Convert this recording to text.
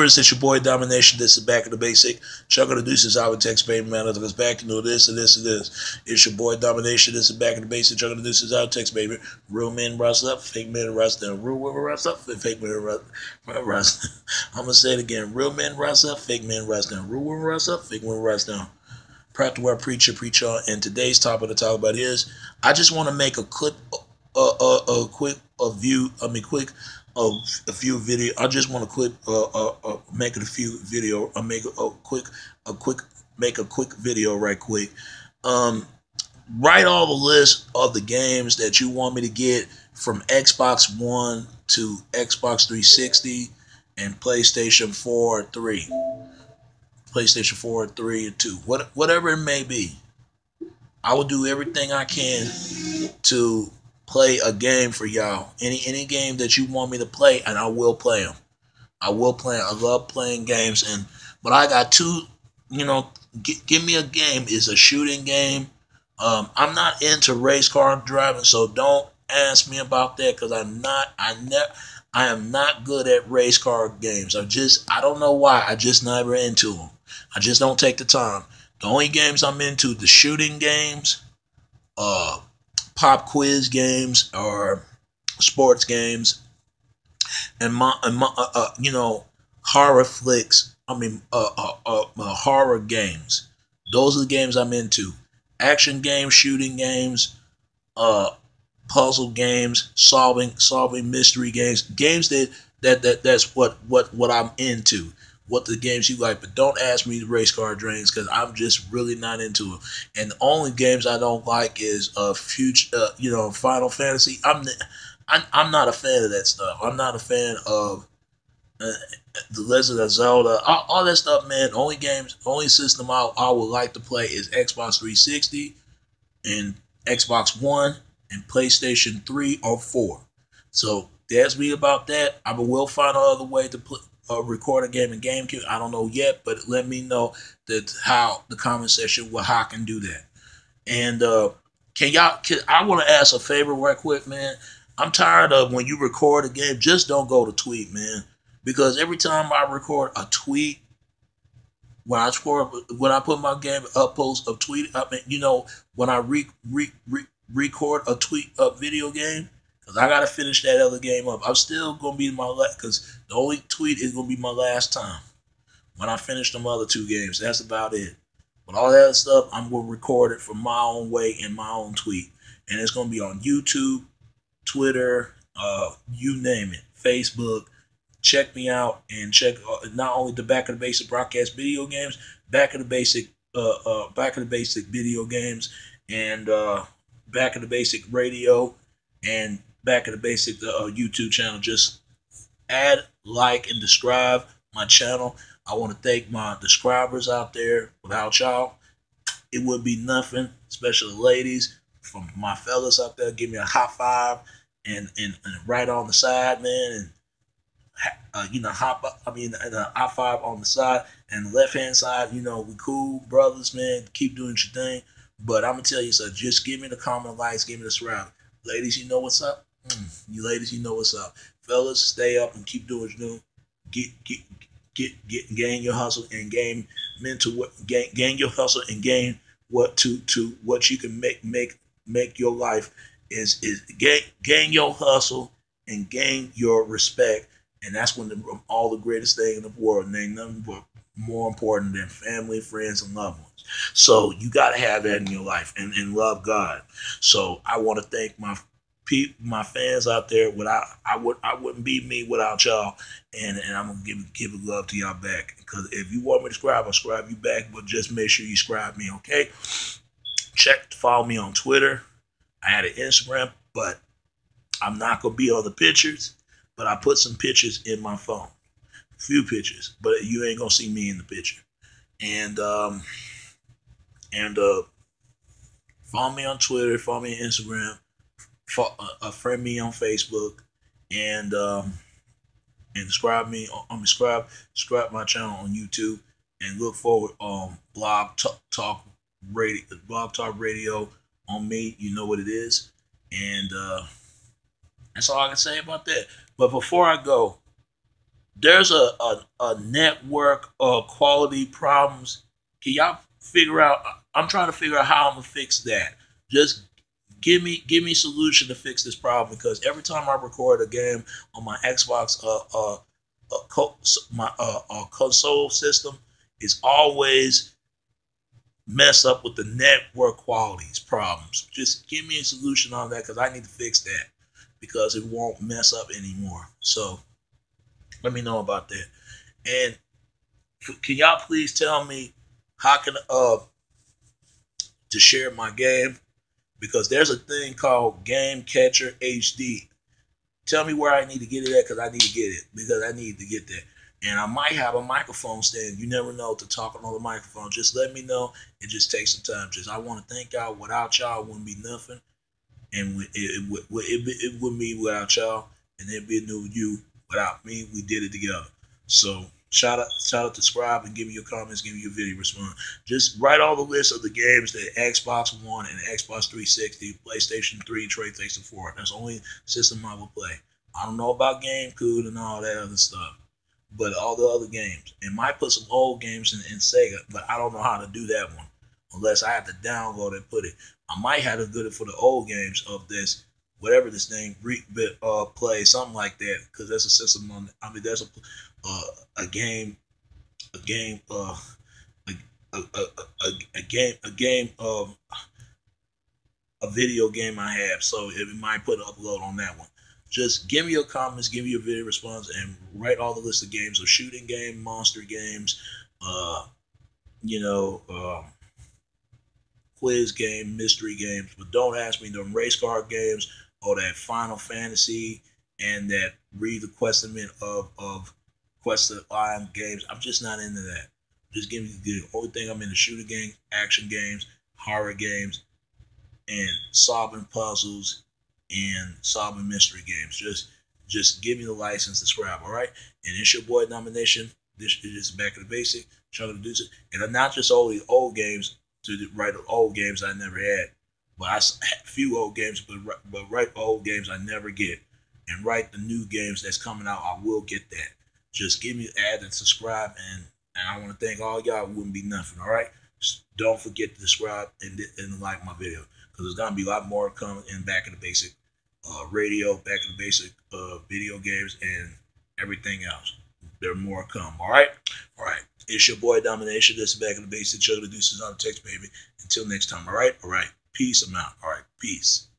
First, it's your boy Domination. This is Back in the Basic. Chuck of the Deuces, would text baby man. Goes back to know this and this and this. It's your boy Domination. This is Back in the Basic. Chuck of the Deuces, would text baby. Real men rise up, fake men rise down. Real women rise up, fake men rise, rise I'm going to say it again. Real men rise up, fake men rise down. Real women rise up, fake women rise down. Practical preacher, preacher. And today's topic to talk about is I just want to make a quick, a, a, a quick a view, I mean, quick a, a few video. I just want to quick uh, uh, uh, make a few video. I uh, make a, a, quick a quick make a quick video right quick. Um, write all the list of the games that you want me to get from Xbox One to Xbox 360 and PlayStation 4 or 3. PlayStation 4 or 3 or 2. What, whatever it may be. I will do everything I can to play a game for y'all. Any any game that you want me to play, and I will play them. I will play. I love playing games, and but I got two. You know, g- give me a game. Is a shooting game. Um, I'm not into race car driving, so don't ask me about that because I'm not. I never. I am not good at race car games. I just. I don't know why. I just never into them. I just don't take the time. The only games I'm into the shooting games. Uh, pop quiz games or sports games, and my, and my uh, uh, you know horror flicks. I mean, uh, uh, uh, uh, horror games. Those are the games I'm into. Action games, shooting games, uh, puzzle games, solving solving mystery games, games that that that that's what what what I'm into what the games you like, but don't ask me to race car drains because I'm just really not into it. And the only games I don't like is uh future, uh, you know, Final Fantasy. I'm, I'm I'm not a fan of that stuff. I'm not a fan of uh, the Legend of Zelda, all, all, that stuff, man. Only games, only system I, I would like to play is Xbox 360 and Xbox One and PlayStation 3 or 4. So ask me about that. I will find another way to put uh, record a game in GameCube. I don't know yet, but let me know that how the comment section will how I can do that. And uh, can y'all? Can, I want to ask a favor right quick, man. I'm tired of when you record a game, just don't go to tweet, man. Because every time I record a tweet, when I record, when I put my game up post of tweet, I mean, you know, when I re, re, re record a tweet a video game, because I got to finish that other game up. I'm still to be my last, because the only tweet is to be my last time. When I finish them other two games, that's about it. But all that stuff, I'm to record it from my own way in my own tweet. And it's to be on YouTube, Twitter, uh, you name it, Facebook. Check me out and check uh, not only the Back of the Basic broadcast video games, Back of the Basic, uh, uh, Back of the Basic video games, and uh, Back of the Basic radio, and back at the basic uh, YouTube channel. Just add, like, and describe my channel. I want to thank my subscribers out there. Without y'all, it would be nothing. Especially ladies, from my fellas out there, give me a high five and and, and right on the side, man, and uh, you know, hop up, I mean, and a high five on the side and left hand side. You know, we cool brothers, man. Keep doing your thing. But I'm gonna tell you, so just give me the comment, likes, give me the subscribe. Ladies, you know what's up. Mm, you ladies, you know what's up. Fellas, stay up and keep doing what you're doing. Get get get get gain your hustle and gain mental what gain gain your hustle and gain what to to what you can make make make your life is is gain gain your hustle and gain your respect and that's when the, all the greatest thing in the world and ain't nothing but more important than family friends and loved ones so you got to have that in your life and, and love god so i want to thank my people, my fans out there, without I would I wouldn't be me without y'all, and and I'm gonna give give a love to y'all back. Because if you want me to subscribe, I'll subscribe you back, but just make sure you subscribe me, okay? Check follow me on Twitter. I had an Instagram, but I'm not gonna be on the pictures. But I put some pictures in my phone, a few pictures, but you ain't gonna see me in the picture. And um, and uh, follow me on Twitter, follow me on Instagram uh, friend me on Facebook and um, and subscribe me on um, subscribe subscribe my channel on YouTube and look forward um blog talk, talk radio blog talk radio on me you know what it is and uh that's all I can say about that but before I go there's a, a, a network of quality problems. Can y'all figure out? I'm trying to figure out how I'm gonna fix that. Just give me give me solution to fix this problem because every time I record a game on my Xbox uh uh, co- my uh, uh console system, it's always mess up with the network qualities problems. Just give me a solution on that because I need to fix that because it won't mess up anymore. So let me know about that. And can y'all please tell me how can uh to share my game because there's a thing called Game Capture HD. Tell me where I need to get it at because I need to get it because I need to get that. And I might have a microphone stand. You never know to talk on the microphone. Just let me know. It just takes some time. Just I want to thank y'all. Without y'all, wouldn't be nothing. And it, it, it, it, it wouldn't be without y'all. And it'd be a new you. Without me, we did it together. So shout out, shout out to scribe and give me your comments, give me your video response. Just write all the list of the games that Xbox One and Xbox 360, PlayStation 3, Trade PlayStation 4. That's the only system I will play. I don't know about GameCube and all that other stuff, but all the other games. And might put some old games in, in Sega, but I don't know how to do that one unless I have to download and put it. I might have to do it for the old games of this whatever this name re, uh, play something like that because that's a system on. I mean, that's a uh, a game, a game, uh, a, a, a, a, game, a game of a video game I have. So it might put an upload on that one. Just give me your comments, give me your video response, and write all the list of games of shooting game, monster games, uh, you know, um, quiz game, mystery games. But don't ask me them race car games or that Final Fantasy and that read the of of Quest of Iron games. I'm just not into that. Just give me the only thing I'm into shooter games, action games, horror games, and solving puzzles and solving mystery games. Just just give me the license to subscribe, all right? And it's your boy nomination. This is just back to the basic. Trying to do it, and I'm not just all the old games to write old games I never had. But I had few old games, but but write old games I never get, and write the new games that's coming out. I will get that. Just give me add and subscribe, and and I want to thank all y'all. It wouldn't be nothing. All right. Don't forget to subscribe and and like my video because there's gonna be a lot more coming in back in the basic uh, radio, back in the basic uh, video games, and everything else. There more come. All right. All right. It's your boy Domination. This is back in the basic. Chuck the deuces on the text, baby. Until next time. All right. All right. Peace. I'm out. All right. Peace.